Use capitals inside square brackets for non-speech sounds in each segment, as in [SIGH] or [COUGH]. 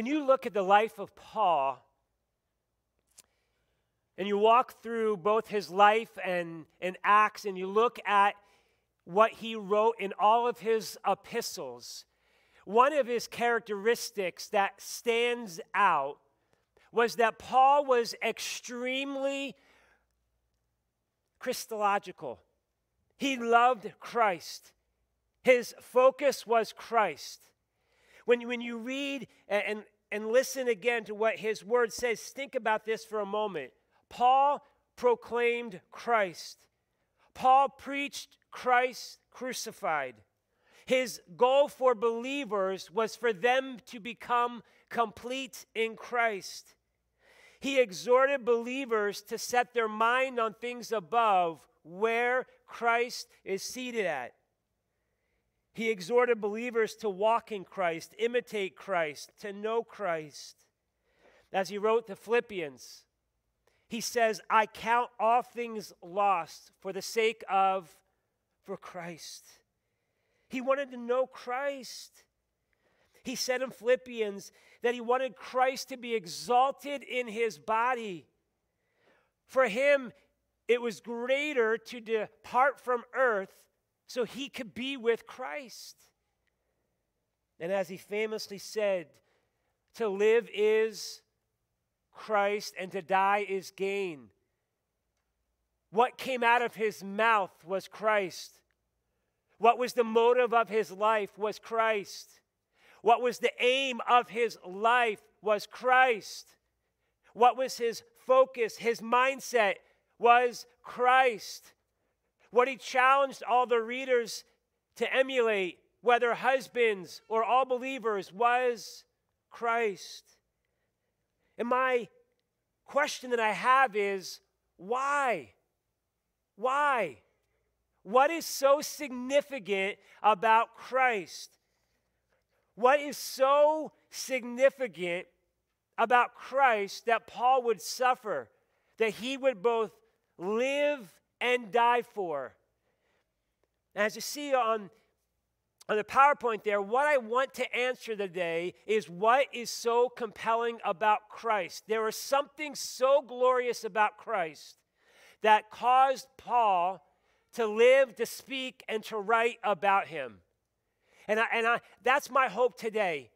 When you look at the life of Paul, and you walk through both his life and, and Acts, and you look at what he wrote in all of his epistles, one of his characteristics that stands out was that Paul was extremely Christological. He loved Christ. His focus was Christ. When, when you read and, and listen again to what his word says, think about this for a moment. Paul proclaimed Christ. Paul preached Christ crucified. His goal for believers was for them to become complete in Christ. He exhorted believers to set their mind on things above where Christ is seated at. He exhorted believers to walk in Christ, imitate Christ, to know Christ. As he wrote to Philippians, he says, I count all things lost for the sake of, for Christ. He wanted to know Christ. He said in Philippians that he wanted Christ to be exalted in his body. For him, it was greater to depart from earth so he could be with Christ. And as he famously said, to live is Christ and to die is gain. What came out of his mouth was Christ. What was the motive of his life was Christ. What was the aim of his life was Christ. What was his focus, his mindset was Christ. What he challenged all the readers to emulate, whether husbands or all believers, was Christ. And my question that I have is why? Why? What is so significant about Christ? What is so significant about Christ that Paul would suffer, that he would both live and die for? As you see on, on the PowerPoint there, what I want to answer today is what is so compelling about Christ. There was something so glorious about Christ that caused Paul to live, to speak, and to write about him. And, I, and I, that's my hope today.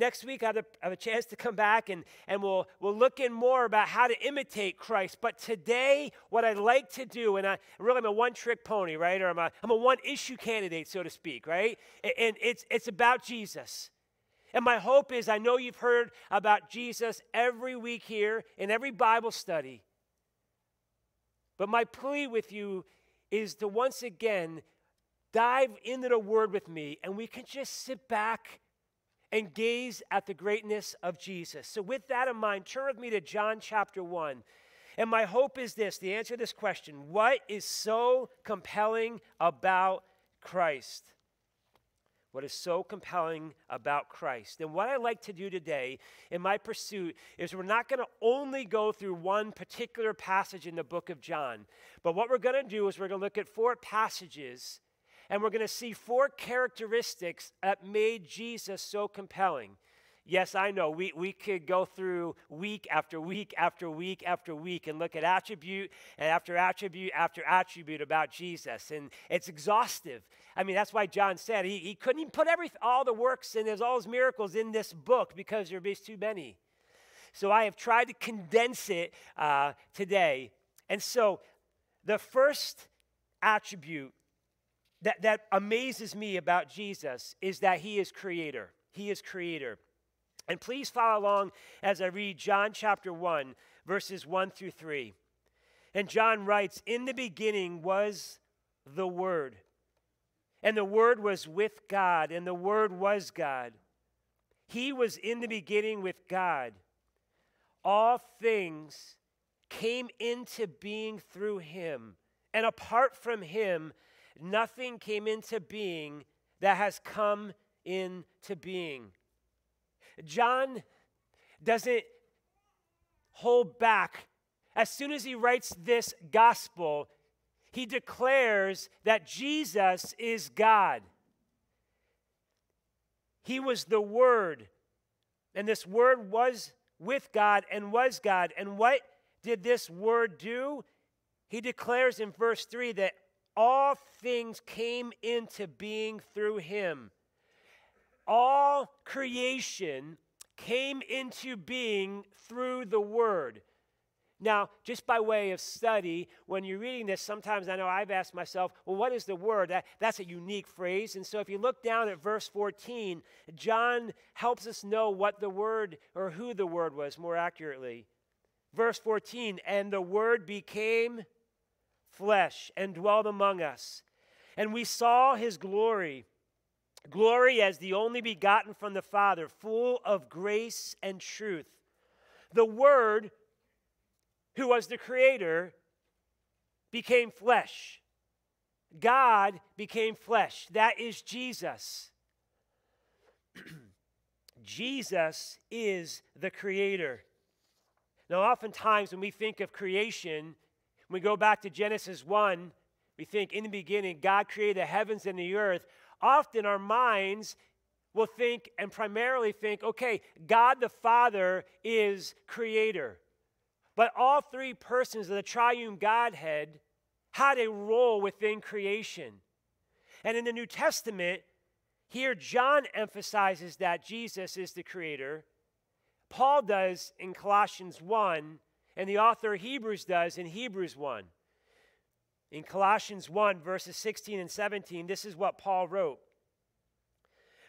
Next week, I have, have a chance to come back and, and we'll, we'll look in more about how to imitate Christ. But today, what I'd like to do, and I really am a one trick pony, right? Or I'm a, I'm a one issue candidate, so to speak, right? And, and it's, it's about Jesus. And my hope is I know you've heard about Jesus every week here in every Bible study. But my plea with you is to once again dive into the Word with me, and we can just sit back and gaze at the greatness of Jesus. So, with that in mind, turn with me to John chapter 1. And my hope is this the answer to this question what is so compelling about Christ? What is so compelling about Christ? And what I like to do today in my pursuit is we're not going to only go through one particular passage in the book of John, but what we're going to do is we're going to look at four passages and we're going to see four characteristics that made Jesus so compelling. Yes, I know. We, we could go through week after week after week after week and look at attribute and after attribute after attribute about Jesus. And it's exhaustive. I mean, that's why John said he, he couldn't even put every, all the works and there's all his miracles in this book because there be too many. So I have tried to condense it uh, today. And so the first attribute that, that amazes me about Jesus is that he is creator. He is creator. And please follow along as I read John chapter 1, verses 1 through 3. And John writes, In the beginning was the Word, and the Word was with God, and the Word was God. He was in the beginning with God. All things came into being through him, and apart from him, nothing came into being that has come into being. John doesn't hold back. As soon as he writes this gospel, he declares that Jesus is God. He was the Word. And this Word was with God and was God. And what did this Word do? He declares in verse 3 that all things came into being through him. All creation came into being through the Word. Now, just by way of study, when you're reading this, sometimes I know I've asked myself, well, what is the word? That, that's a unique phrase. And so if you look down at verse 14, John helps us know what the word or who the word was more accurately. Verse 14, and the word became flesh and dwelled among us. And we saw his glory, glory as the only begotten from the Father, full of grace and truth. The Word, who was the Creator, became flesh. God became flesh. That is Jesus. [CLEARS THROAT] Jesus is the Creator. Now, oftentimes when we think of creation, when we go back to Genesis 1, we think in the beginning, God created the heavens and the earth. Often our minds will think and primarily think, okay, God the Father is creator. But all three persons of the triune Godhead had a role within creation. And in the New Testament, here John emphasizes that Jesus is the creator. Paul does in Colossians 1 and the author of Hebrews does in Hebrews 1. In Colossians 1, verses 16 and 17, this is what Paul wrote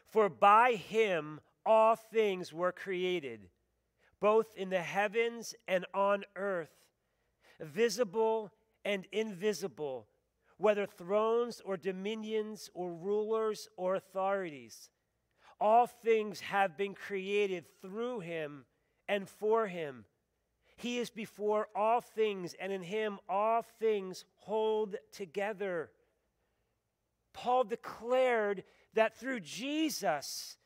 For by him all things were created, both in the heavens and on earth, visible and invisible, whether thrones or dominions or rulers or authorities. All things have been created through him and for him. He is before all things, and in him all things hold together. Paul declared that through Jesus,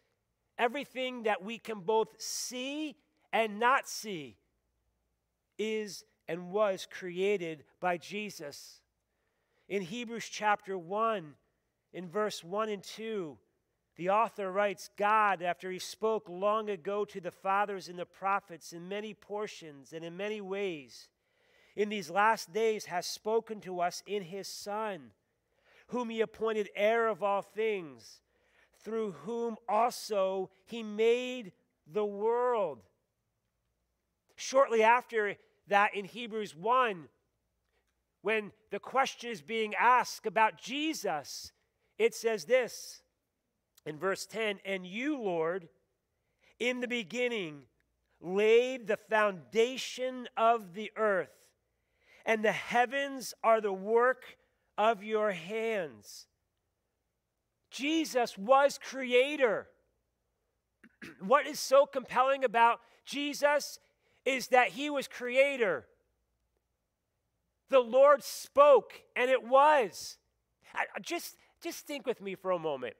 everything that we can both see and not see is and was created by Jesus. In Hebrews chapter 1, in verse 1 and 2, the author writes God, after he spoke long ago to the fathers and the prophets in many portions and in many ways, in these last days has spoken to us in his Son, whom he appointed heir of all things, through whom also he made the world. Shortly after that, in Hebrews 1, when the question is being asked about Jesus, it says this in verse 10 And you, Lord, in the beginning laid the foundation of the earth, and the heavens are the work of your hands. Jesus was creator. [CLEARS THROAT] what is so compelling about Jesus is that he was creator. The Lord spoke, and it was. Just, just think with me for a moment.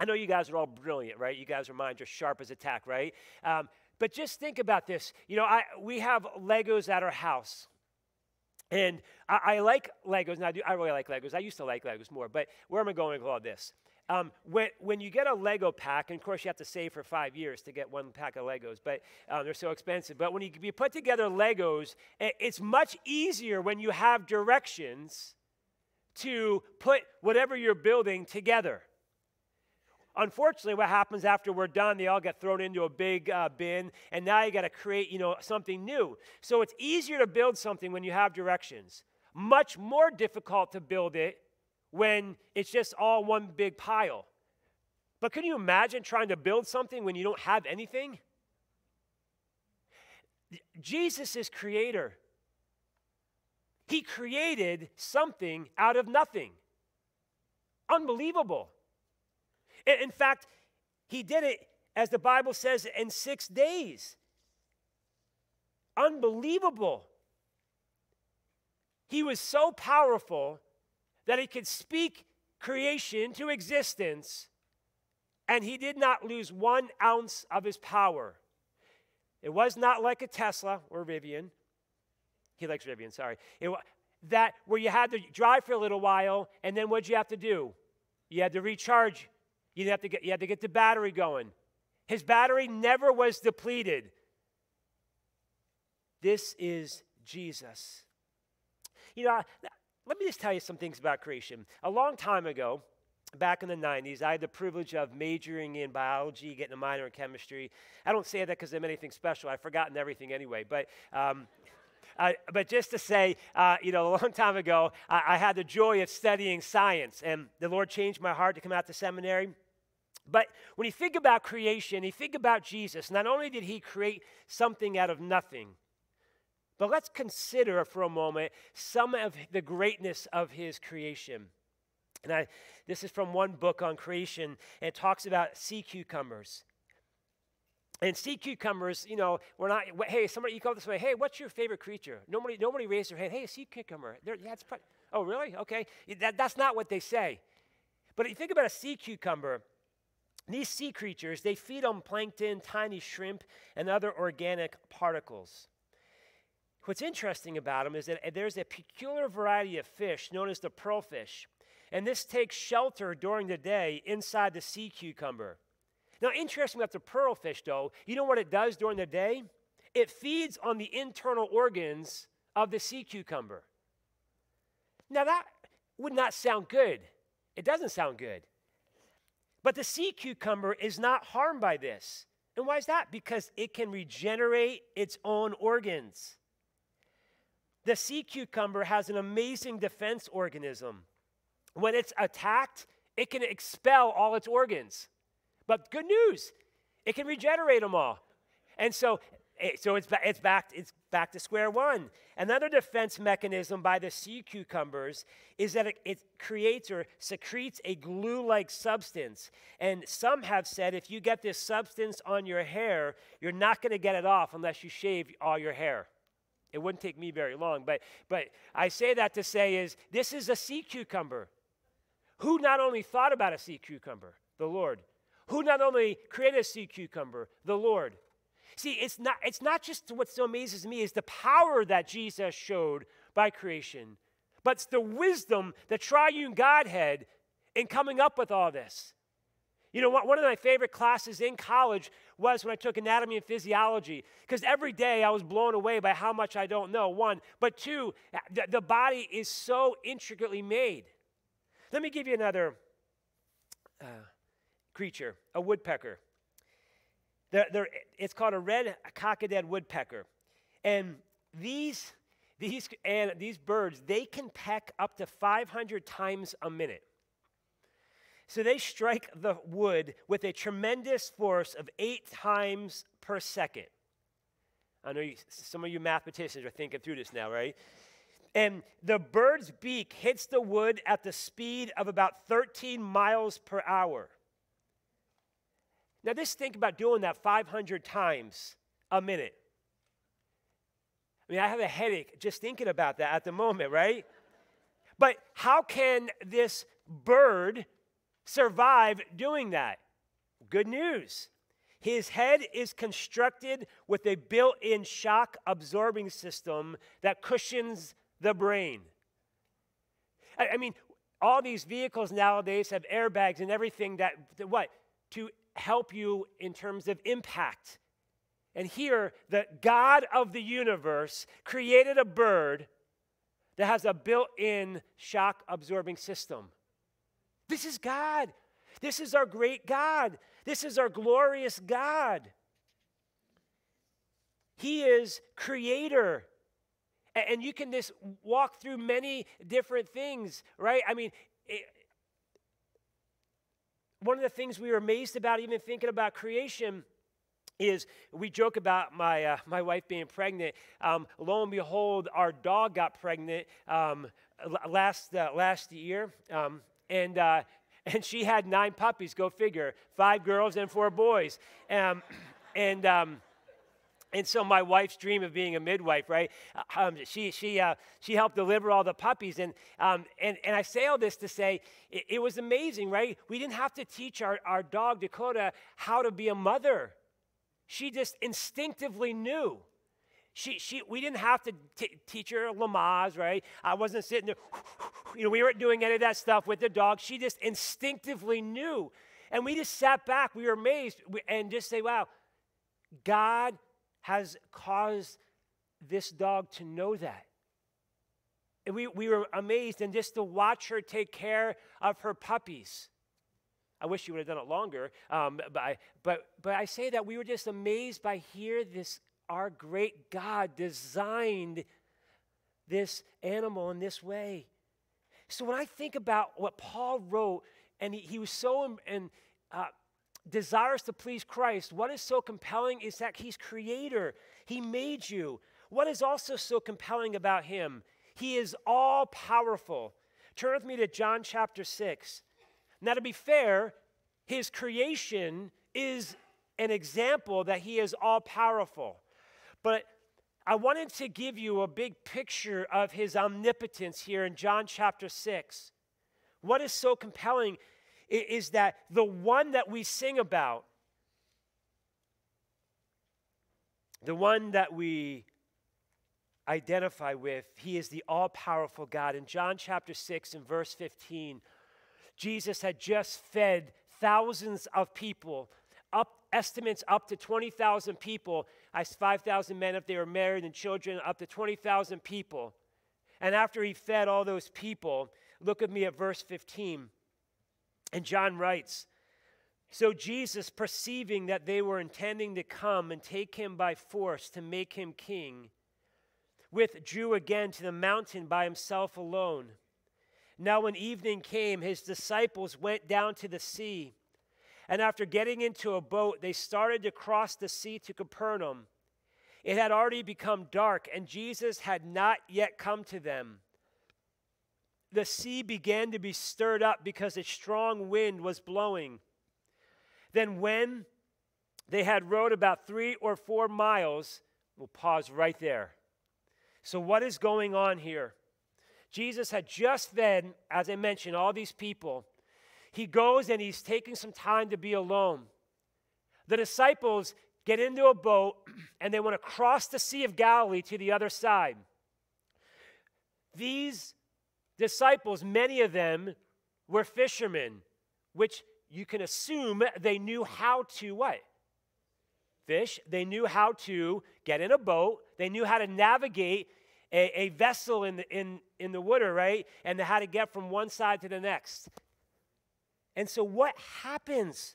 I know you guys are all brilliant, right? You guys are minds are sharp as a tack, right? Um, but just think about this. You know, I, we have Legos at our house. And I, I, like Legos. Now, I, do, I really like Legos. I used to like Legos more. But where am I going with all this? Um, when, when you get a Lego pack, and of course you have to save for five years to get one pack of Legos, but um, they're so expensive. But when you, you put together Legos, it's much easier when you have directions to put whatever you're building together. Unfortunately, what happens after we're done, they all get thrown into a big uh, bin, and now you got to create, you know, something new. So it's easier to build something when you have directions. Much more difficult to build it when it's just all one big pile. But can you imagine trying to build something when you don't have anything? Jesus is creator. He created something out of nothing. Unbelievable. In fact, he did it, as the Bible says, in six days. Unbelievable. He was so powerful that he could speak creation to existence, and he did not lose one ounce of his power. It was not like a Tesla or Rivian. He likes Rivian, sorry. It, that where you had to drive for a little while, and then what'd you have to do? You had to recharge you to get, you had to get the battery going. His battery never was depleted. This is Jesus. You know, let me just tell you some things about creation. A long time ago, back in the 90s, I had the privilege of majoring in biology, getting a minor in chemistry. I don't say that because I'm anything special. I've forgotten everything anyway. But, um, uh, but just to say, uh, you know, a long time ago, I, I had the joy of studying science, and the Lord changed my heart to come out to seminary. But when you think about creation, you think about Jesus, not only did he create something out of nothing, but let's consider for a moment some of the greatness of his creation. And I, this is from one book on creation, and it talks about sea cucumbers. And sea cucumbers, you know, we're not, hey, somebody, you come this way, hey, what's your favorite creature? Nobody, nobody raised their hand, hey, sea cucumber. They're, yeah, it's probably, oh, really? Okay. That, that's not what they say. But if you think about a sea cucumber, these sea creatures, they feed on plankton, tiny shrimp, and other organic particles. What's interesting about them is that eh, there's a peculiar variety of fish known as the pearlfish, and this takes shelter during the day inside the sea cucumber. Now, interesting about the pearlfish, though, you know what it does during the day? It feeds on the internal organs of the sea cucumber. Now, that would not sound good. It doesn't sound good. But the sea cucumber is not harmed by this. And why is that? Because it can regenerate its own organs. The sea cucumber has an amazing defense organism. When it's attacked, it can expel all its organs. But good news, it can regenerate them all. And so, Eh, so it's, it's, back, it's back to square one. Another defense mechanism by the sea cucumbers is that it, it creates or secretes a glue like substance. And some have said if you get this substance on your hair, you're not going to get it off unless you shave all your hair. It wouldn't take me very long, but, but I say that to say is this is a sea cucumber. Who not only thought about a sea cucumber? The Lord. Who not only created a sea cucumber? The Lord. See, it's not, it's not just what so amazes me is the power that Jesus showed by creation, but it's the wisdom, the triune Godhead in coming up with all this. You know, one of my favorite classes in college was when I took anatomy and physiology, because every day I was blown away by how much I don't know, one. But two, the, the body is so intricately made. Let me give you another uh, creature, a woodpecker. They're, they're, it's called a red cockaded woodpecker. And these, these, and these birds, they can peck up to 500 times a minute. So they strike the wood with a tremendous force of eight times per second. I know you, some of you mathematicians are thinking through this now, right? And the bird's beak hits the wood at the speed of about 13 miles per hour. Now, just think about doing that 500 times a minute. I mean, I have a headache just thinking about that at the moment, right? But how can this bird survive doing that? Good news. His head is constructed with a built in shock absorbing system that cushions the brain. I, mean, all these vehicles nowadays have airbags and everything that, what? To help you in terms of impact. And here, the God of the universe created a bird that has a built in shock absorbing system. This is God. This is our great God. This is our glorious God. He is creator. And you can just walk through many different things, right? I mean, one of the things we were amazed about, even thinking about creation, is we joke about my, uh, my wife being pregnant. Um, lo and behold, our dog got pregnant um, last, uh, last year. Um, and, uh, [LAUGHS] and she had nine puppies, go figure, five girls and four boys. Um, [CLEARS THROAT] and, um, and so my wife's dream of being a midwife, right? Uh, um, she, she, uh, she helped deliver all the puppies. And, um, and, and I say all this to say it, it, was amazing, right? We didn't have to teach our, our dog, Dakota, how to be a mother. She just instinctively knew. She, she, we didn't have to t- teach her Lamaze, right? I wasn't sitting there, [LAUGHS] you know, we weren't doing any of that stuff with the dog. She just instinctively knew. and we just sat back. We were amazed and just say, wow, God has caused this dog to know that. And we, we were amazed and just to watch her take care of her puppies. I wish she would have done it longer. Um, but, I, but, but I say that we were just amazed by here this, our great God designed this animal in this way. So when I think about what Paul wrote, and he, he was so and uh, desirous to please Christ, what is so compelling is that he's creator. He made you. What is also so compelling about him? He is all powerful. Turn with me to John chapter 6. Now, to be fair, his creation is an example that he is all powerful. But I wanted to give you a big picture of his omnipotence here in John chapter 6. What is so compelling is that the one that we sing about, the one that we identify with, he is the all powerful God. In John chapter 6 and verse 15, Jesus had just fed thousands of people, up estimates up to 20,000 people. I 5,000 men if they were married and children, up to 20,000 people. And after he fed all those people, look at me at verse 15. And John writes, so Jesus, perceiving that they were intending to come and take him by force to make him king, withdrew again to the mountain by himself alone. Now, when evening came, his disciples went down to the sea. And after getting into a boat, they started to cross the sea to Capernaum. It had already become dark, and Jesus had not yet come to them. The sea began to be stirred up because a strong wind was blowing. Then, when they had rowed about three or four miles, we'll pause right there. So, what is going on here? Jesus had just fed, as I mentioned, all these people. He goes and he's taking some time to be alone. The disciples get into a boat [CLEARS THROAT] and they want to cross the Sea of Galilee to the other side. These disciples, many of them were fishermen, which you can assume they knew how to what? Fish. They knew how to get in a boat. They knew how to navigate a, a vessel in the, in, in the water, right? And how to get from one side to the next. And so, what happens?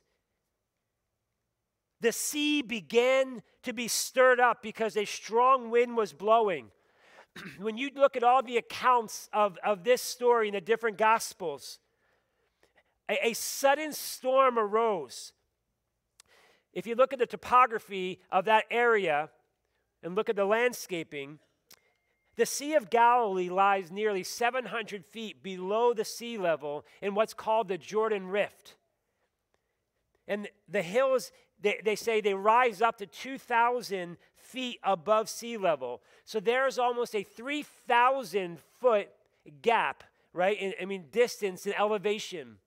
The sea began to be stirred up because a strong wind was blowing. [CLEARS THROAT] when you look at all the accounts of, of this story in the different gospels, a, a sudden storm arose. If you look at the topography of that area and look at the landscaping, the Sea of Galilee lies nearly 700 feet below the sea level in what's called the Jordan Rift. And the hills, they, they say they rise up to 2,000 feet above sea level. So there's almost a 3,000 foot gap, right? In, I mean, distance and elevation.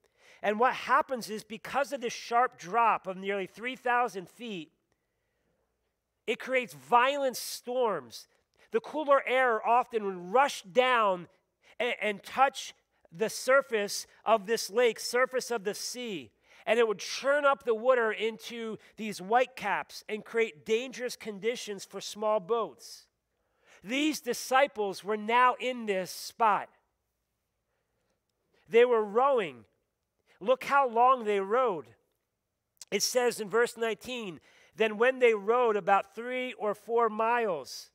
And what happens is because of this sharp drop of nearly 3,000 feet, it creates violent storms the cooler air often would rush down and, and touch the surface of this lake, surface of the sea, and it would churn up the water into these white caps and create dangerous conditions for small boats. These disciples were now in this spot. They were rowing. Look how long they rowed. It says in verse 19, then when they rowed about three or four miles,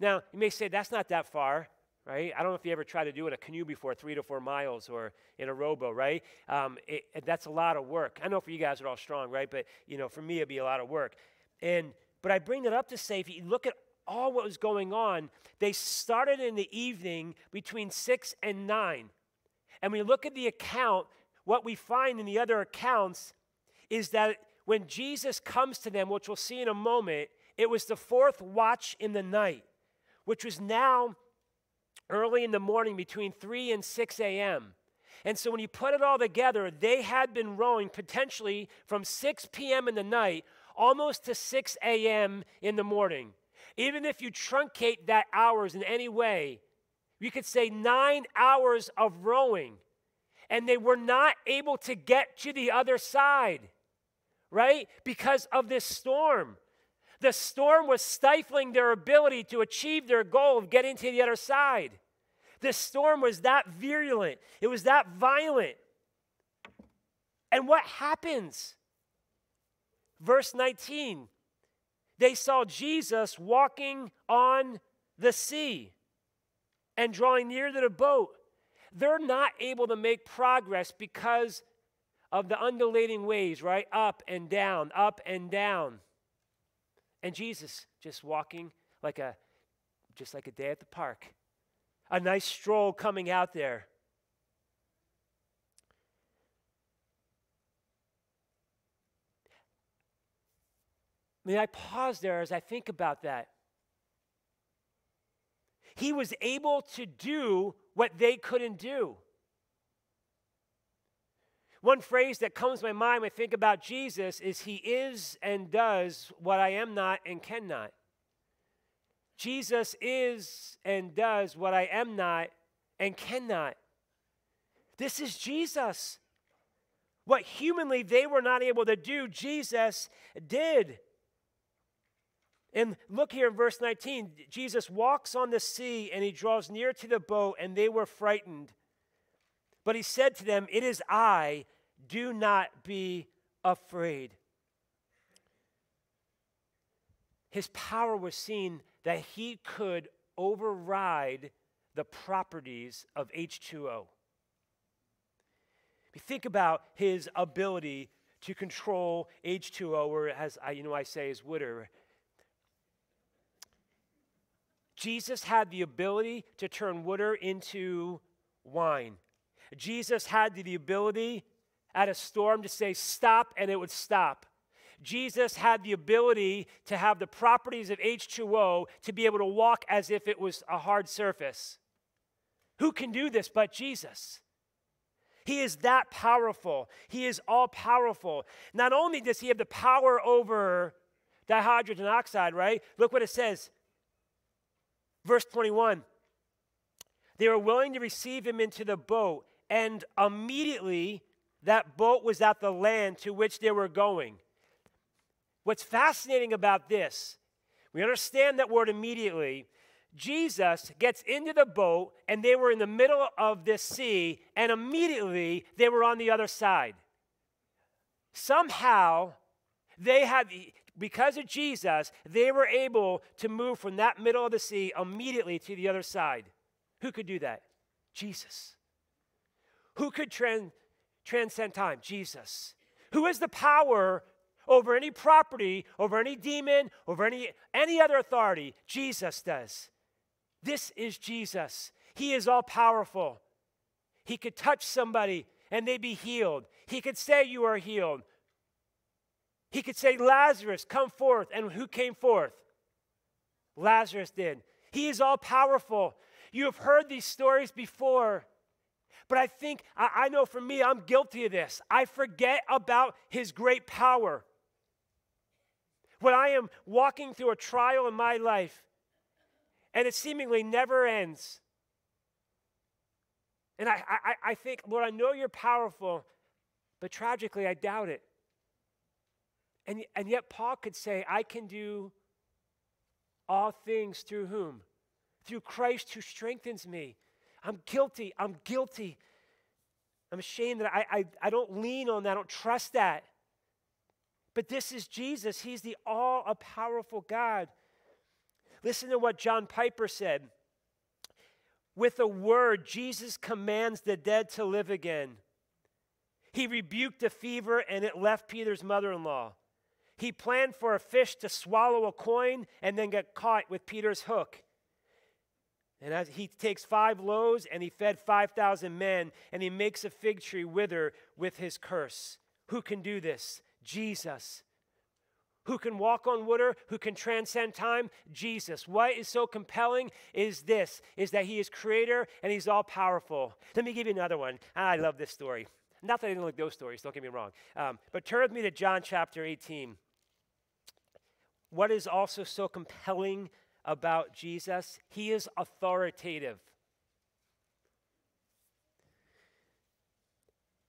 now, you may say that's not that far, right? I don't know if you ever tried to do it in a canoe before, three to four miles, or in a rowboat, right? Um, it, that's a lot of work. I know for you guys are all strong, right? But you know, for me, it'd be a lot of work. And but I bring that up to say, if you look at all what was going on, they started in the evening between six and nine, and we look at the account. What we find in the other accounts is that when Jesus comes to them, which we'll see in a moment, it was the fourth watch in the night which was now early in the morning between 3 and 6 a.m. And so when you put it all together, they had been rowing potentially from 6 p.m. in the night almost to 6 a.m. in the morning. Even if you truncate that hours in any way, you could say nine hours of rowing. and they were not able to get to the other side, right? Because of this storm. The storm was stifling their ability to achieve their goal of getting to the other side. The storm was that virulent, it was that violent. And what happens? Verse 19 they saw Jesus walking on the sea and drawing near to the boat. They're not able to make progress because of the undulating waves, right? Up and down, up and down. And Jesus just walking like a just like a day at the park. A nice stroll coming out there. May I pause there as I think about that? He was able to do what they couldn't do. One phrase that comes to my mind when I think about Jesus is He is and does what I am not and cannot. Jesus is and does what I am not and cannot. This is Jesus. What humanly they were not able to do, Jesus did. And look here in verse 19 Jesus walks on the sea and he draws near to the boat, and they were frightened. But he said to them, It is I, do not be afraid. His power was seen that he could override the properties of H2O. If you think about his ability to control H2O, or as I, you know I say is water, Jesus had the ability to turn water into wine. Jesus had the ability at a storm to say stop and it would stop. Jesus had the ability to have the properties of H2O to be able to walk as if it was a hard surface. Who can do this but Jesus? He is that powerful. He is all powerful. Not only does he have the power over dihydrogen oxide, right? Look what it says Verse 21 They were willing to receive him into the boat, and immediately that boat was at the land to which they were going. What's fascinating about this, we understand that word immediately. Jesus gets into the boat, and they were in the middle of this sea, and immediately they were on the other side. Somehow, they had because of Jesus, they were able to move from that middle of the sea immediately to the other side. Who could do that? Jesus. Who could trans- transcend time? Jesus. Who has the power over any property, over any demon, over any, any other authority? Jesus does. This is Jesus. He is all powerful. He could touch somebody and they be healed. He could say, You are healed. He could say, Lazarus, come forth. And who came forth? Lazarus did. He is all powerful. You have heard these stories before. But I think, I, I, know for me, I'm guilty of this. I forget about his great power. When I am walking through a trial in my life and it seemingly never ends, and I, I, I think, Lord, I know you're powerful, but tragically, I doubt it. And, and yet, Paul could say, I can do all things through whom? Through Christ who strengthens me. I'm guilty. I'm guilty. I'm ashamed that I, I, I don't lean on that. I don't trust that. But this is Jesus. He's the all powerful God. Listen to what John Piper said. With a word, Jesus commands the dead to live again. He rebuked a fever and it left Peter's mother in law. He planned for a fish to swallow a coin and then get caught with Peter's hook. And as he takes five loaves and he fed 5,000 men, and he makes a fig tree wither with his curse. Who can do this? Jesus. Who can walk on water? Who can transcend time? Jesus. What is so compelling is this is that he is creator and he's all powerful. Let me give you another one. I love this story. Not that I don't like those stories, don't get me wrong. Um, but turn with me to John chapter 18. What is also so compelling about Jesus? He is authoritative.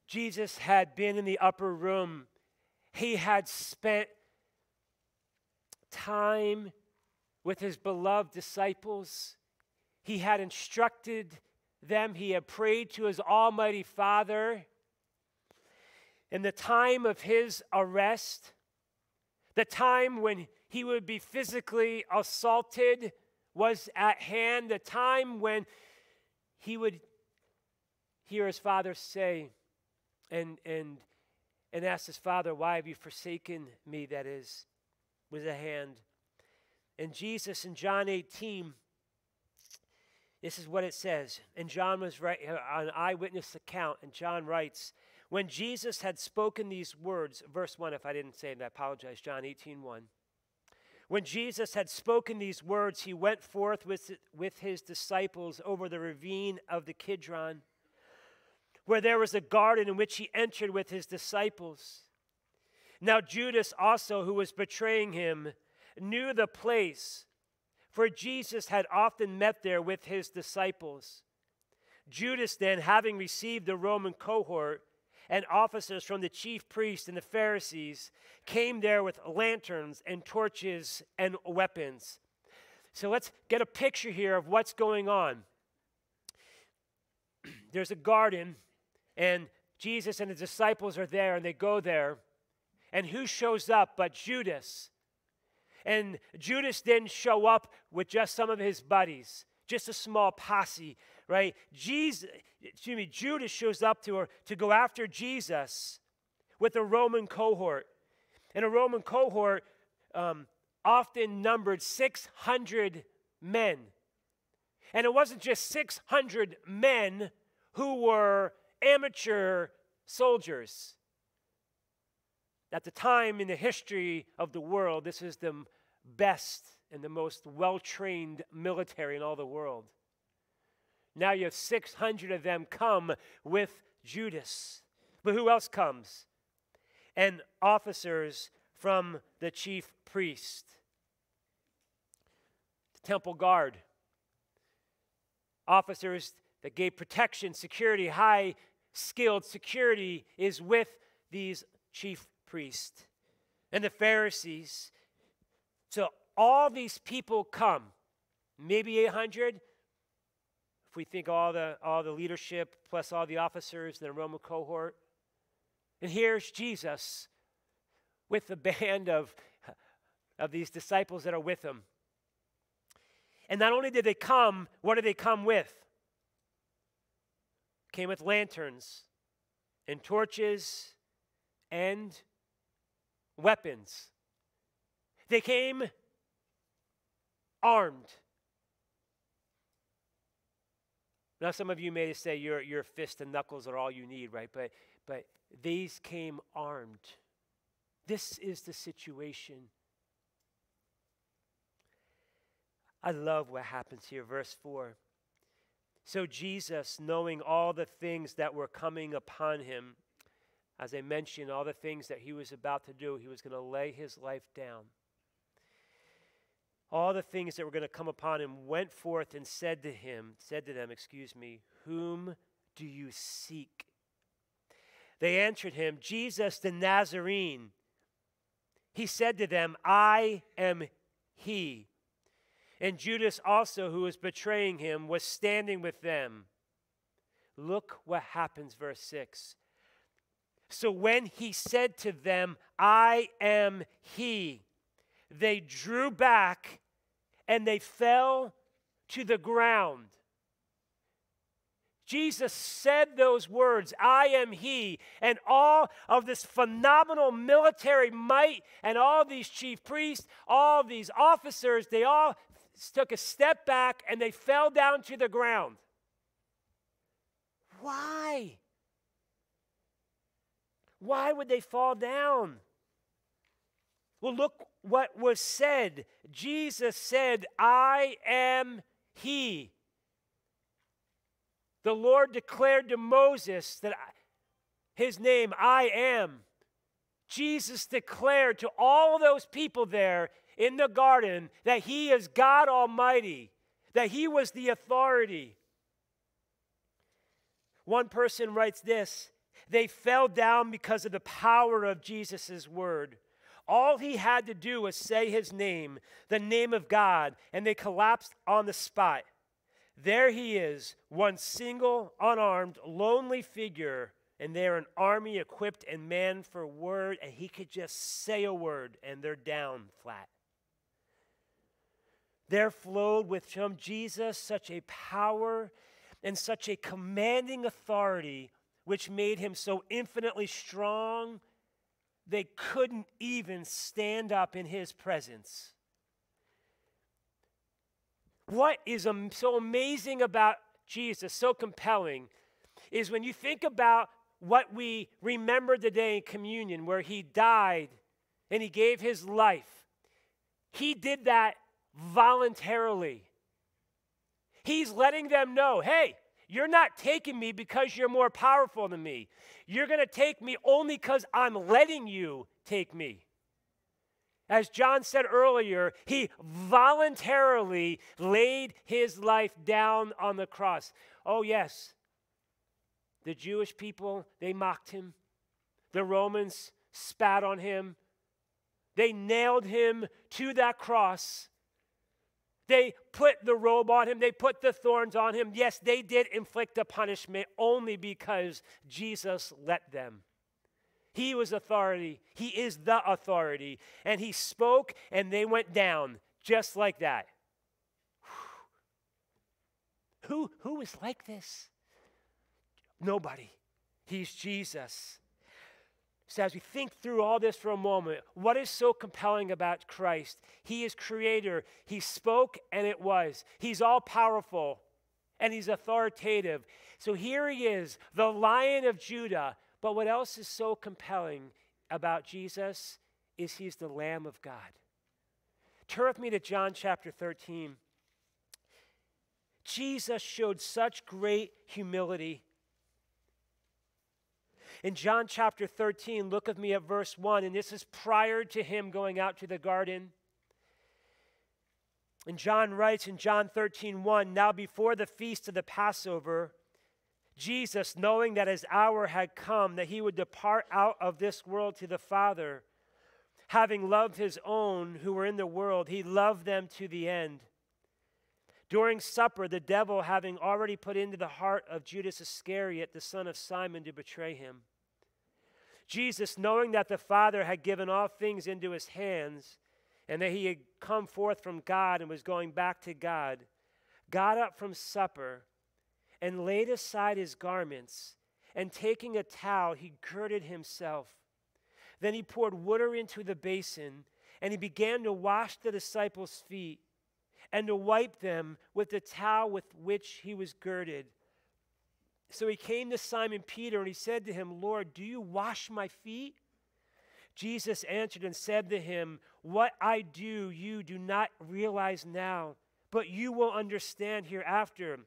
Jesus had been in the upper room. He had spent time with his beloved disciples. He had instructed them, he had prayed to his Almighty Father. In the time of his arrest, the time when he would be physically assaulted was at hand, the time when he would hear his father say, and, and, and ask his father, Why have you forsaken me? That is, was at hand. And Jesus in John 18, this is what it says. And John was right, an eyewitness account, and John writes, When Jesus had spoken these words, verse 1, if I didn't say it, I apologize, John 18, 1. When Jesus had spoken these words, he went forth with, with his disciples over the ravine of the Kidron, where there was a garden in which he entered with his disciples. Now, Judas also, who was betraying him, knew the place, for Jesus had often met there with his disciples. Judas, then, having received the Roman cohort, and officers from the chief priests and the Pharisees came there with lanterns and torches and weapons. So let's get a picture here of what's going on. [CLEARS THROAT] There's a garden, and Jesus and the disciples are there, and they go there. And who shows up but Judas? And Judas didn't show up with just some of his buddies, just a small posse right? Jesus, excuse me, Judas shows up to her to go after Jesus with a Roman cohort. And a Roman cohort um, often numbered 600 men. And it wasn't just 600 men who were amateur soldiers. At the time in the history of the world, this is the best and the most well trained military in all the world. Now you have 600 of them come with Judas. But who else comes? And officers from the chief priest, the temple guard, officers that gave protection, security, high skilled security is with these chief priests and the Pharisees. So all these people come, maybe 800, if we think all the, all the leadership plus all the officers the Roman cohort. And here's Jesus with the band of, of these disciples that are with him. And not only did they come, what did they come with? Came with lanterns and torches and weapons. They came armed. Now, some of you may say your, your fist and knuckles are all you need, right? But, but these came armed. This is the situation. I love what happens here, verse 4. So, Jesus, knowing all the things that were coming upon him, as I mentioned, all the things that he was about to do, he was going to lay his life down all the things that were going to come upon him, went forth and said to him, said to them, excuse me, whom do you seek? They answered him, Jesus the Nazarene. He said to them, I am he. And Judas also, who was betraying him, was standing with them. Look what happens, verse 6. So when he said to them, I am he, they drew back and they fell to the ground. Jesus said those words, I am He, and all of this phenomenal military might, and all these chief priests, all these officers, they all took a step back and they fell down to the ground. Why? Why would they fall down? Well, look what was said. Jesus said, I am He. The Lord declared to Moses that his name, I am. Jesus declared to all those people there in the garden that he is God Almighty, that he was the authority. One person writes this They fell down because of the power of Jesus' word. All he had to do was say his name, the name of God, and they collapsed on the spot. There he is, one single, unarmed, lonely figure, and they're an army equipped and manned for word, and he could just say a word, and they're down flat. There flowed with from Jesus such a power and such a commanding authority, which made him so infinitely strong, they couldn't even stand up in his presence. What is so amazing about Jesus, so compelling, is when you think about what we remember today in communion, where he died and he gave his life. He did that voluntarily. He's letting them know hey, you're not taking me because you're more powerful than me. You're going to take me only because I'm letting you take me. As John said earlier, he voluntarily laid his life down on the cross. Oh, yes, the Jewish people, they mocked him. The Romans spat on him. They nailed him to that cross. They put the robe on him, they put the thorns on him. Yes, they did inflict a punishment only because Jesus let them. He was authority, He is the authority. And He spoke, and they went down just like that. Who, who is like this? Nobody. He's Jesus. So, as we think through all this for a moment, what is so compelling about Christ? He is creator. He spoke and it was. He's all powerful and he's authoritative. So, here he is, the lion of Judah. But what else is so compelling about Jesus is he's the Lamb of God. Turn with me to John chapter 13. Jesus showed such great humility in John chapter 13, look with me at verse 1, and this is prior to him going out to the garden. And John writes in John 13, 1, Now before the feast of the Passover, Jesus, knowing that his hour had come, that he would depart out of this world to the Father, having loved his own who were in the world, he loved them to the end. During supper, the devil, having already put into the heart of Judas Iscariot, the son of Simon, to betray him, Jesus, knowing that the Father had given all things into his hands and that he had come forth from God and was going back to God, got up from supper and laid aside his garments, and taking a towel, he girded himself. Then he poured water into the basin, and he began to wash the disciples' feet and to wipe them with the towel with which he was girded. So he came to Simon Peter and he said to him, Lord, do you wash my feet? Jesus answered and said to him, What I do, you do not realize now, but you will understand hereafter.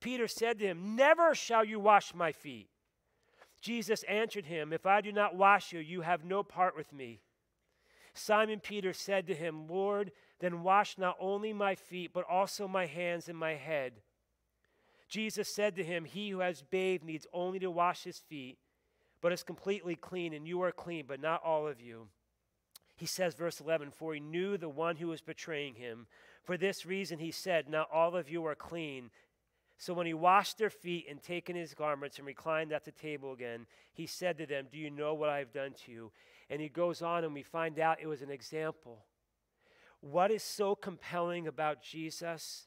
Peter said to him, Never shall you wash my feet. Jesus answered him, If I do not wash you, you have no part with me. Simon Peter said to him, Lord, then wash not only my feet, but also my hands and my head. Jesus said to him, He who has bathed needs only to wash his feet, but is completely clean, and you are clean, but not all of you. He says, verse 11, For he knew the one who was betraying him. For this reason he said, Not all of you are clean. So when he washed their feet and taken his garments and reclined at the table again, he said to them, Do you know what I have done to you? And he goes on, and we find out it was an example. What is so compelling about Jesus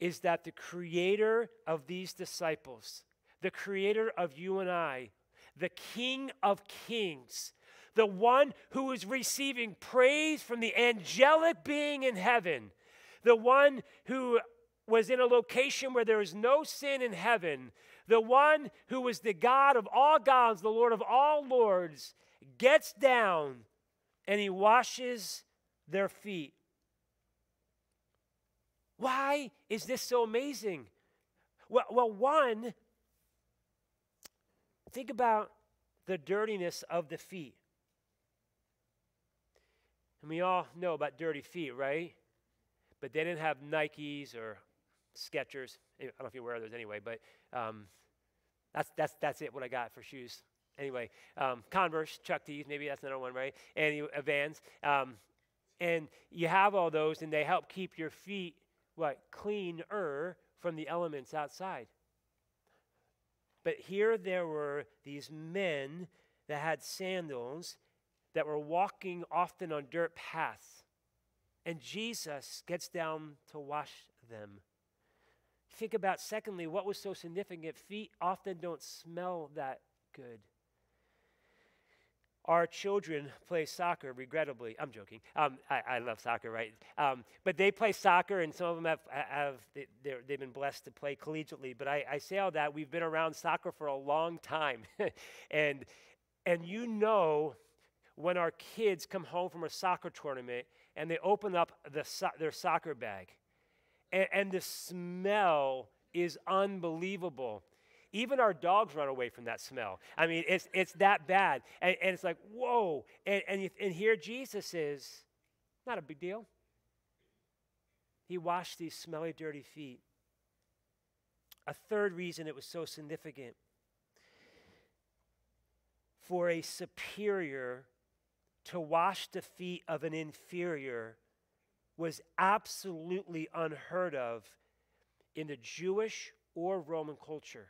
is that the creator of these disciples, the creator of you and I, the King of kings, the one who is receiving praise from the angelic being in heaven, the one who was in a location where there is no sin in heaven, the one who was the God of all gods, the Lord of all lords, gets down and he washes their feet. Why is this so amazing? Well, well, one, think about the dirtiness of the feet. And we all know about dirty feet, right? But they didn't have Nikes or Skechers. I don't know if you wear those anyway, but um, That's, that's, that's it, what I got for shoes. Anyway, um, Converse, Chuck T's, maybe that's another one, right? And uh, Vans. Um, and you have all those, and they help keep your feet, what, cleaner from the elements outside. But here there were these men that had sandals that were walking often on dirt paths. And Jesus gets down to wash them. Think about, secondly, what was so significant. Feet often don't smell that good. Our children play soccer, regrettably. I'm joking. Um, I, I, love soccer, right? Um, but they play soccer, and some of them have, have they, have been blessed to play collegiately. But I, I say all that. We've been around soccer for a long time. [LAUGHS] and, and you know when our kids come home from a soccer tournament and they open up the so- their soccer bag, and, and the smell is unbelievable. Even our dogs run away from that smell. I mean, it's, it's that bad. And, and it's like, whoa. And, and, and here Jesus is, not a big deal. He washed these smelly, dirty feet. A third reason it was so significant for a superior to wash the feet of an inferior was absolutely unheard of in the Jewish or Roman culture.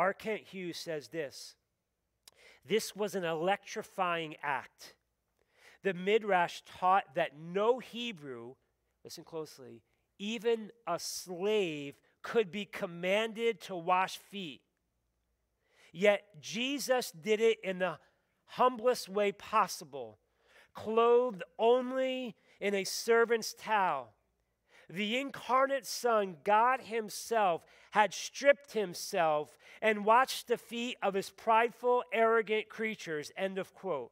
R. Kent Hughes says this This was an electrifying act. The Midrash taught that no Hebrew, listen closely, even a slave could be commanded to wash feet. Yet Jesus did it in the humblest way possible, clothed only in a servant's towel the incarnate Son, God Himself, had stripped Himself and washed the feet of His prideful, arrogant creatures. End of quote.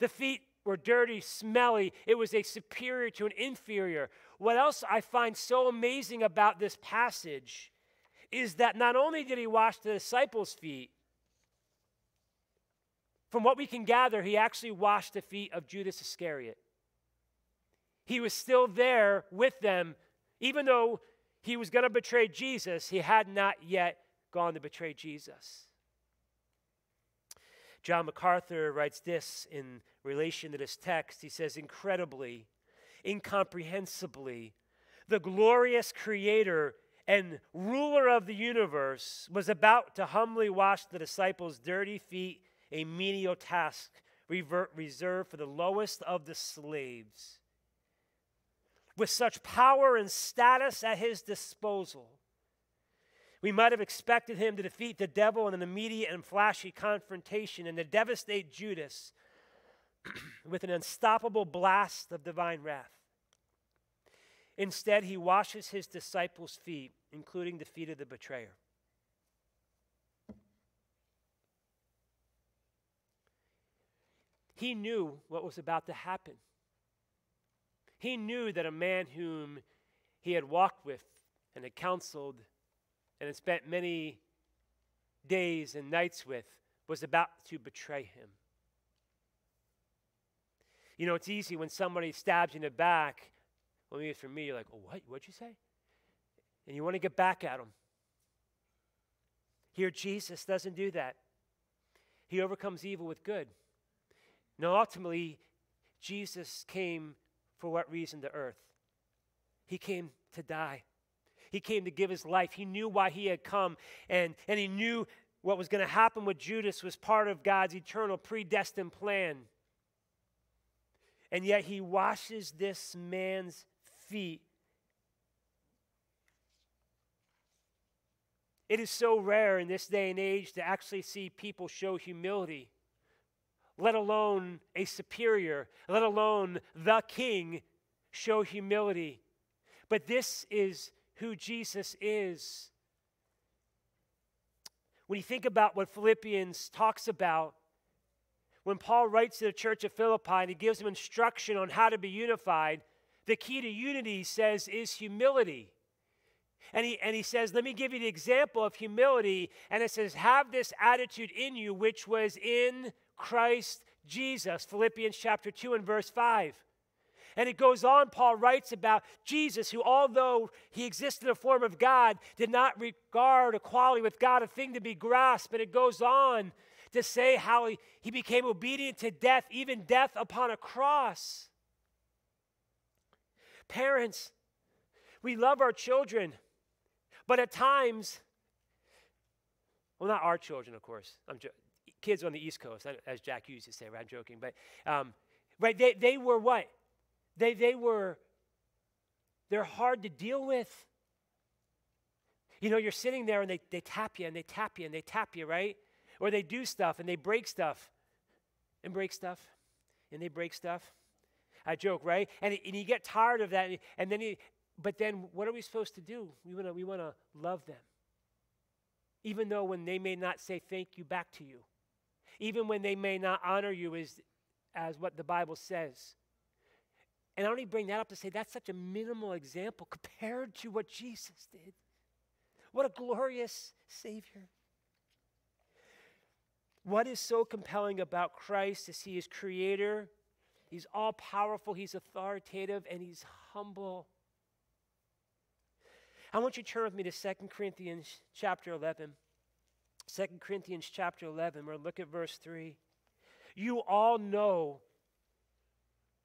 The feet were dirty, smelly. It was a superior to an inferior. What else I find so amazing about this passage is that not only did He wash the disciples' feet, from what we can gather, He actually washed the feet of Judas Iscariot. He was still there with them, even though he was going to betray Jesus, he had not yet gone to betray Jesus. John MacArthur writes this in relation to this text. He says, Incredibly, incomprehensibly, the glorious Creator and ruler of the universe was about to humbly wash the disciples' dirty feet, a menial task reserved for the lowest of the slaves with such power and status at his disposal. We might have expected him to defeat the devil in an immediate and flashy confrontation and to devastate Judas [CLEARS THROAT] with an unstoppable blast of divine wrath. Instead, he washes his disciples' feet, including the feet of the betrayer. He knew what was about to happen. He knew that a man whom he had walked with and had counseled and had spent many days and nights with was about to betray him. You know, it's easy when somebody stabs you in the back. Well, maybe it's for me, you're like, oh, what? What'd you say? And you want to get back at them. Here, Jesus doesn't do that. He overcomes evil with good. Now, ultimately, Jesus came for what reason to earth? He came to die. He came to give his life. He knew why he had come, and, and he knew what was going to happen with Judas was part of God's eternal predestined plan. And yet he washes this man's feet. It is so rare in this day and age to actually see people show humility let alone a superior, let alone the king, show humility. But this is who Jesus is. When you think about what Philippians talks about, when Paul writes to the church of Philippi and he gives them instruction on how to be unified, the key to unity, he says, is humility. And he, and he says, Let me give you the example of humility. And it says, Have this attitude in you, which was in Christ Jesus. Philippians chapter 2 and verse 5. And it goes on, Paul writes about Jesus, who, although he existed in the form of God, did not regard equality with God a thing to be grasped. And it goes on to say how he, he became obedient to death, even death upon a cross. Parents, we love our children, but at times, well, not our children, of course. I'm kids on the East Coast, as Jack used to say, right? I'm joking, but um, right, they, they were what? They, they were, they're hard to deal with. You know, you're sitting there and they, they tap you and they tap you and they tap you, right? Or they do stuff and they break stuff and break stuff and they break stuff. I joke, right? And, and you get tired of that. And then you, but then what are we supposed to do? We want to we wanna love them. Even though when they may not say thank you back to you, even when they may not honor you as, as what the Bible says. And I only bring that up to say that's such a minimal example compared to what Jesus did. What a glorious Savior. What is so compelling about Christ is He is creator, He's all powerful, He's authoritative, and He's humble. I want you to turn with me to 2 Corinthians chapter 11. 2 Corinthians chapter 11, we're look at verse 3. You all know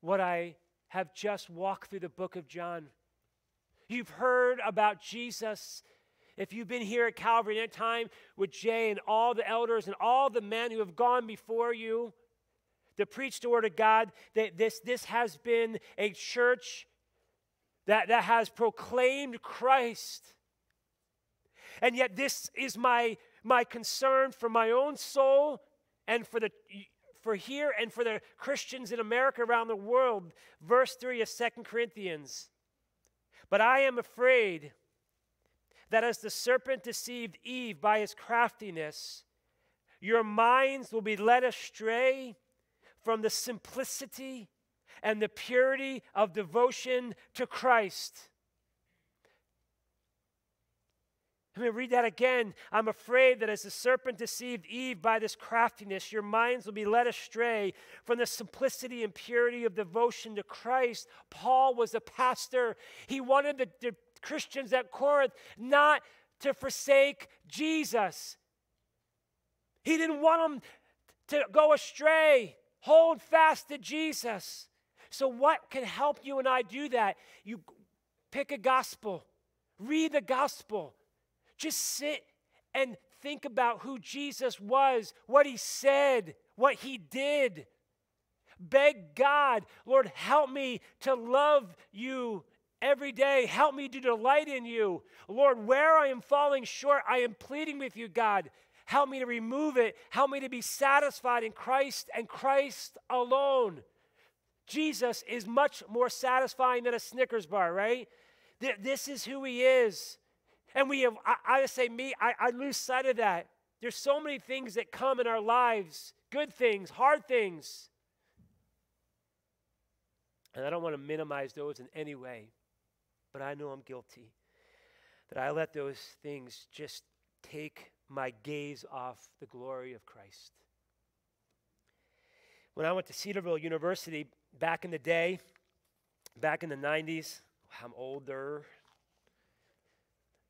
what I have just walked through the book of John. You've heard about Jesus. If you've been here at Calvary at time with Jay and all the elders and all the men who have gone before you, to preach the word of God. That this, this has been a church that, that has proclaimed Christ. And yet, this is my, my concern for my own soul and for the for here and for the Christians in America around the world. Verse 3 of Second Corinthians. But I am afraid that as the serpent deceived Eve by his craftiness, your minds will be led astray from the simplicity and the purity of devotion to Christ. Let me read that again. I'm afraid that as the serpent deceived Eve by this craftiness, your minds will be led astray from the simplicity and purity of devotion to Christ. Paul was a pastor. He wanted the, the Christians at Corinth not to forsake Jesus. He didn't want them to go astray. Hold fast to Jesus. So, what can help you and I do that? You pick a gospel, read the gospel, just sit and think about who Jesus was, what he said, what he did. Beg God, Lord, help me to love you every day. Help me to delight in you. Lord, where I am falling short, I am pleading with you, God. Help me to remove it. Help me to be satisfied in Christ and Christ alone. Jesus is much more satisfying than a Snickers bar, right? This is who he is. And we have, I, I say, me, I, I lose sight of that. There's so many things that come in our lives good things, hard things. And I don't want to minimize those in any way, but I know I'm guilty. That I let those things just take my gaze off the glory of Christ. When I went to Cedarville University back in the day, back in the 90s, I'm older.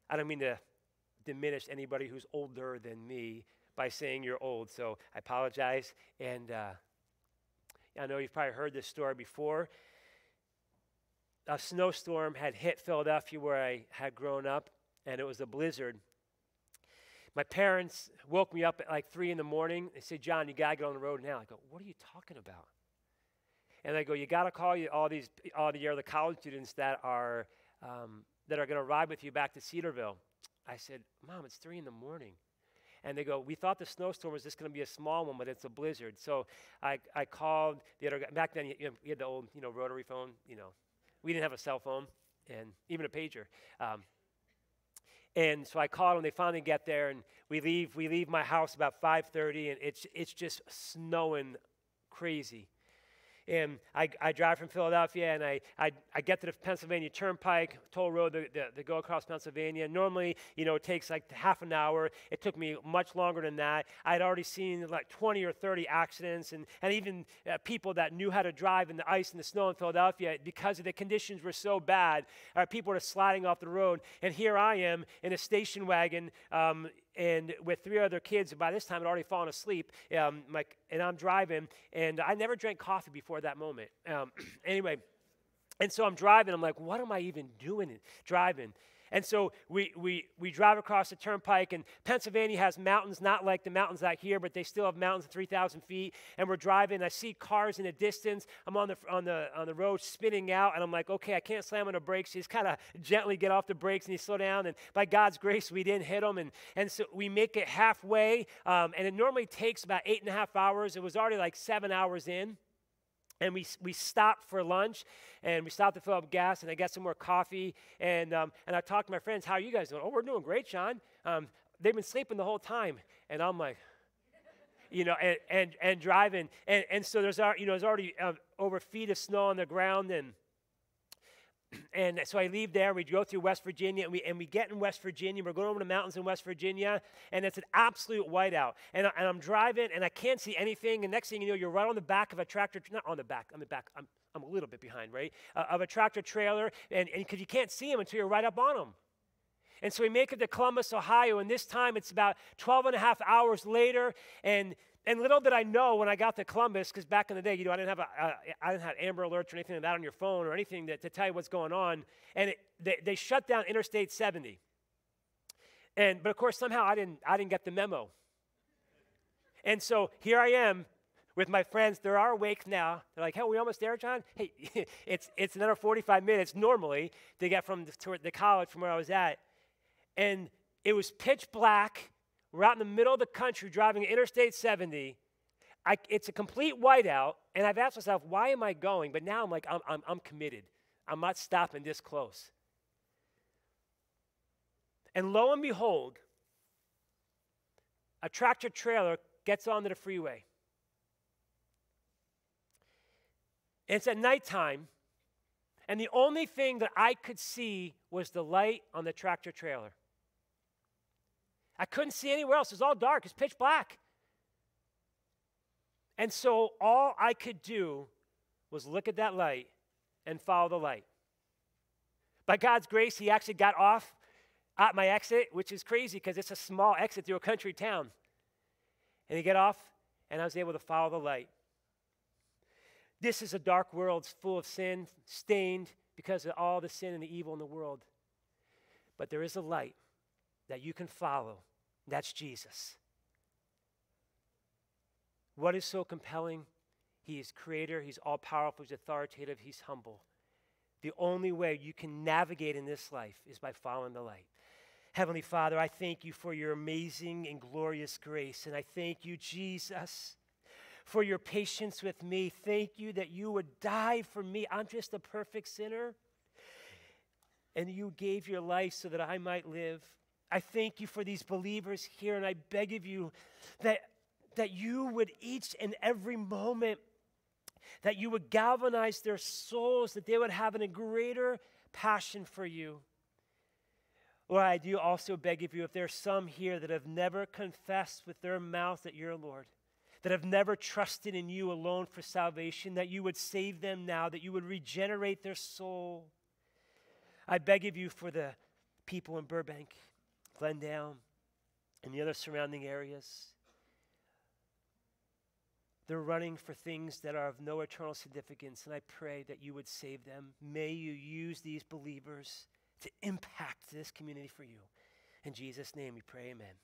I don't mean to diminish anybody who's older than me by saying you're old, so I apologize. And uh, I know you've probably heard this story before. A snowstorm had hit Philadelphia where I had grown up, and it was a blizzard. My parents woke me up at like three in the morning. They said, John, you got to get on the road now. I go, what are you talking about? And they go, you got to call you all these, all the other college students that are, um, that are going to ride with you back to Cedarville. I said, Mom, it's three in the morning. And they go, we thought the snowstorm was just going to be a small one, but it's a blizzard. So I, I called the other guy. Back then, you, you had the old, you know, rotary phone. You know, we didn't have a cell phone and even a pager. Um, and so I called them. They finally get there, and we leave. We leave my house about 5:30, and it's it's just snowing crazy. And I, I drive from Philadelphia and I, I, I get to the Pennsylvania Turnpike, toll road to, go across Pennsylvania. Normally, you know, it takes like half an hour. It took me much longer than that. I'd already seen like 20 or 30 accidents and, and even uh, people that knew how to drive in the ice and the snow in Philadelphia because the conditions were so bad. Uh, people were sliding off the road. And here I am in a station wagon. Um, and with three other kids. By this time, I'd already fallen asleep. Um, and I'm driving, and I never drank coffee before that moment. Um, [CLEARS THROAT] anyway, and so I'm driving. I'm like, what am I even doing driving? And so we, we, we drive across the turnpike, and Pennsylvania has mountains, not like the mountains out here, but they still have mountains of 3,000 feet. And we're driving, I see cars in the distance. I'm on the, on, the, on the road spinning out, and I'm like, okay, I can't slam on the brakes. You just kind of gently get off the brakes and you slow down. And by God's grace, we didn't hit them. And, and so we make it halfway, um, and it normally takes about eight and a half hours. It was already like seven hours in. And we, we stopped for lunch and we stopped to fill up gas and I got some more coffee. And, um, and I talked to my friends, How are you guys doing? Oh, we're doing great, Sean. Um, they've been sleeping the whole time. And I'm like, you know, and, and, and driving. And, and so there's, you know, there's already uh, over feet of snow on the ground. And, and so I leave there. We go through West Virginia, and we, and we get in West Virginia. We're going over the mountains in West Virginia, and it's an absolute whiteout. And, and I'm driving, and I can't see anything. And next thing you know, you're right on the back of a tractor. Not on the back. I'm the back. I'm, I'm a little bit behind, right? Uh, of a tractor trailer, and because you can't see them until you're right up on them. And so we make it to Columbus, Ohio, and this time it's about 12 and a half hours later, and and little did I know when I got to Columbus, because back in the day, you know, I didn't have a, a I didn't have Amber Alerts or anything like that on your phone or anything that, to tell you what's going on. And it, they, they shut down Interstate 70. And but of course somehow I didn't I didn't get the memo. And so here I am with my friends. They're awake now. They're like, "Hey, we almost there, John? [LAUGHS] Hey, [LAUGHS] it's it's another 45 minutes normally to get from the, to the college from where I was at." And it was pitch black we're out in the middle of the country driving Interstate 70. I, it's a complete whiteout, and I've asked myself, why am I going? But now I'm like, I'm, I'm, I'm committed. I'm not stopping this close. And lo and behold, a tractor trailer gets onto the freeway. And it's at nighttime, and the only thing that I could see was the light on the tractor trailer. I couldn't see anywhere else. It was all dark, it's pitch black. And so all I could do was look at that light and follow the light. By God's grace, he actually got off at my exit, which is crazy because it's a small exit through a country town. And he got off, and I was able to follow the light. This is a dark world full of sin, stained because of all the sin and the evil in the world. But there is a light that you can follow. That's Jesus. What is so compelling? He is creator, he's all powerful, he's authoritative, he's humble. The only way you can navigate in this life is by following the light. Heavenly Father, I thank you for your amazing and glorious grace. And I thank you, Jesus, for your patience with me. Thank you that you would die for me. I'm just a perfect sinner. And you gave your life so that I might live. I thank you for these believers here, and I beg of you that, that you would each and every moment, that you would galvanize their souls, that they would have a greater passion for you. Lord, I do also beg of you, if there's some here that have never confessed with their mouth that you're Lord, that have never trusted in you alone for salvation, that you would save them now, that you would regenerate their soul. I beg of you for the people in Burbank. Glendale, and the other surrounding areas. They're running for things that are of no eternal significance, and I pray that you would save them. May you use these believers to impact this community for you. In Jesus' name we pray, amen.